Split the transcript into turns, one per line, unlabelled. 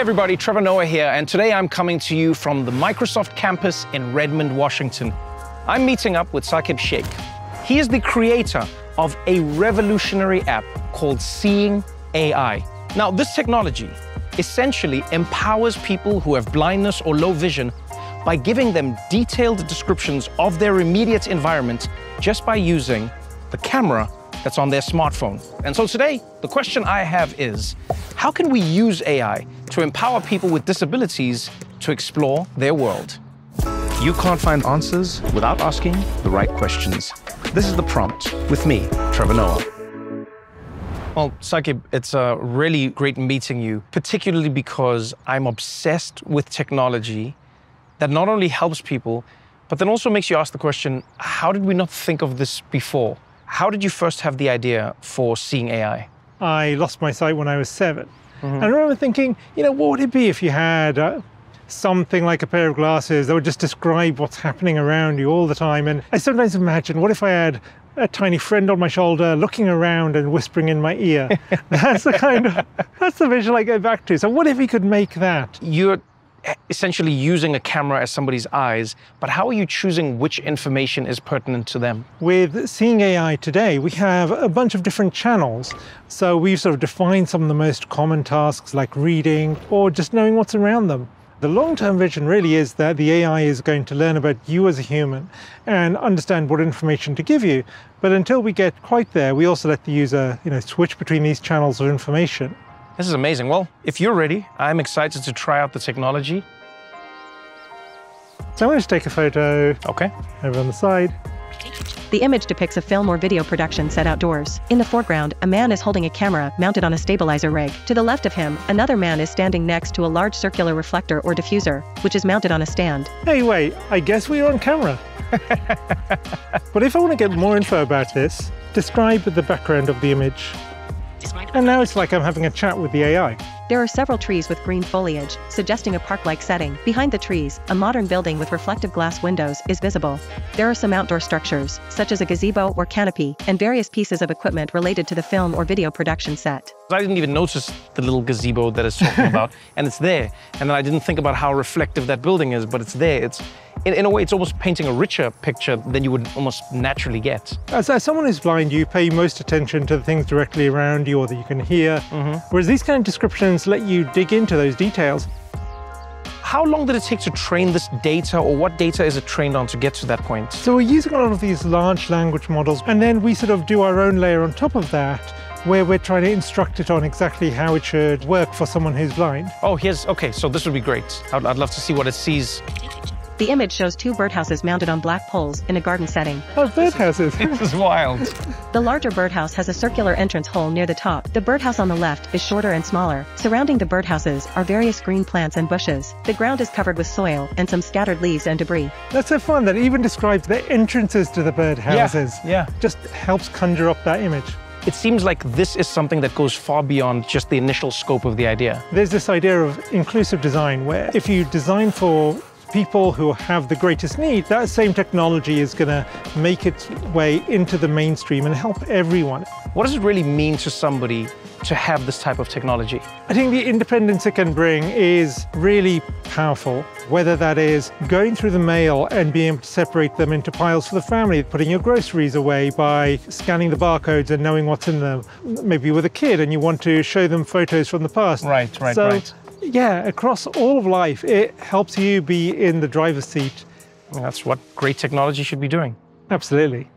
everybody, Trevor Noah here, and today I'm coming to you from the Microsoft campus in Redmond, Washington. I'm meeting up with Saqib Shaikh. He is the creator of a revolutionary app called Seeing AI. Now, this technology essentially empowers people who have blindness or low vision by giving them detailed descriptions of their immediate environment just by using the camera that's on their smartphone. And so today, the question I have is, how can we use AI to empower people with disabilities to explore their world? You can't find answers without asking the right questions. This is The Prompt with me, Trevor Noah. Well, Saqib, it's a really great meeting you, particularly because I'm obsessed with technology that not only helps people, but then also makes you ask the question, how did we not think of this before? How did you first have the idea for seeing AI?
I lost my sight when I was 7 mm-hmm. And I remember thinking, you know, what would it be if you had uh, something like a pair of glasses that would just describe what's happening around you all the time? And I sometimes imagine, what if I had a tiny friend on my shoulder looking around and whispering in my ear. that's the kind of that's the visual I go back to. So what if we could make that?
You're essentially using a camera as somebody's eyes, but how are you choosing which information is pertinent to them?
With Seeing AI today, we have a bunch of different channels. So we've sort of defined some of the most common tasks like reading or just knowing what's around them. The long-term vision really is that the AI is going to learn about you as a human and understand what information to give you. But until we get quite there, we also let the user you know, switch between these channels of information.
This is amazing. Well, if you're ready, I'm excited to try out the technology.
So I'm going to take a photo.
Okay.
Over on the side.
The image depicts a film or video production set outdoors. In the foreground, a man is holding a camera mounted on a stabilizer rig. To the left of him, another man is standing next to a large circular reflector or diffuser, which is mounted on a stand.
Hey, wait, I guess we are on camera. but if I want to get more info about this, describe the background of the image. And now it's like I'm having a chat with the AI.
There are several trees with green foliage, suggesting a park-like setting. Behind the trees, a modern building with reflective glass windows is visible. There are some outdoor structures, such as a gazebo or canopy, and various pieces of equipment related to the film or video production set.
I didn't even notice the little gazebo that it's talking about, and it's there. And then I didn't think about how reflective that building is, but it's there. It's in, in, a way, it's almost painting a richer picture than you would almost naturally get.
As, as, someone who's blind, you pay most attention to the things directly around you or that you can hear, mm -hmm. whereas these kind of descriptions let you dig into those details.
How long did it take to train this data, or what data is it trained on to get to that point?
So we're using a lot of these large language models, and then we sort of do our own layer on top of that, where we're trying to instruct it on exactly how it should work for someone who's blind.
Oh, here's, okay, so this would be great. I'd, I'd love to see what it sees.
The image shows two birdhouses mounted on black poles in a garden setting.
Oh, birdhouses.
this is wild.
The larger birdhouse has a circular entrance hole near the top. The birdhouse on the left is shorter and smaller. Surrounding the birdhouses are various green plants and bushes. The ground is covered with soil and some scattered leaves and debris.
That's so fun that even describes the entrances to the birdhouses.
Yeah, yeah.
Just helps conjure up that image.
It seems like this is something that goes far beyond just the initial scope of the idea.
There's this idea of inclusive design where if you design for people who have the greatest need, that same technology is going to make its way into the mainstream and help everyone.
What does it really mean to somebody to have this type of technology?
I think the independence it can bring is really powerful, whether that is going through the mail and being able to separate them into piles for the family, putting your groceries away by scanning the barcodes and knowing what's in them. Maybe with a kid and you want to show them photos from the past.
Right, right,
so
right
yeah, across all of life, it helps you be in the driver's seat.
That's what great technology should be doing.
Absolutely.